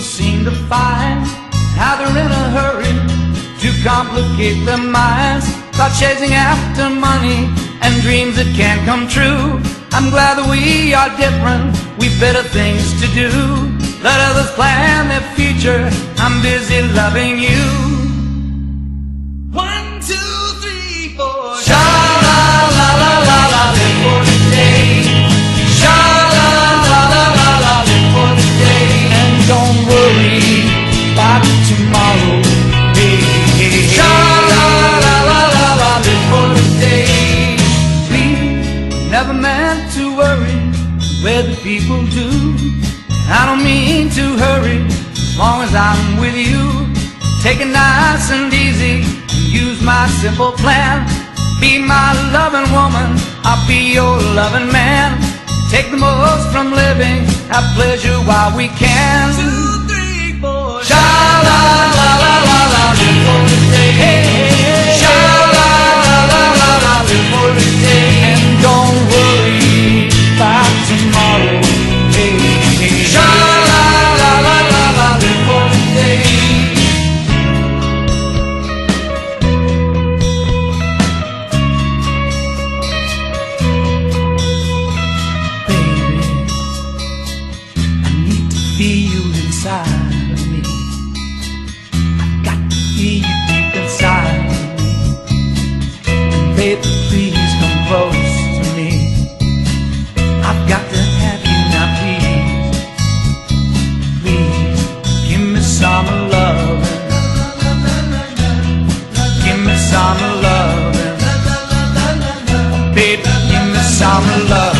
seem to find how they're in a hurry to complicate their minds by chasing after money and dreams that can't come true. I'm glad that we are different, we've better things to do. Let others plan their future, I'm busy loving you. To worry where the people do. I don't mean to hurry as long as I'm with you. Take it nice and easy. Use my simple plan. Be my loving woman. I'll be your loving man. Take the most from living. Have pleasure while we can. feel inside of me. I got to feel you deep inside of me. And baby, please come close to me. I've got to have you now, please. Please give me some love. Give me some love. Baby, give me some love.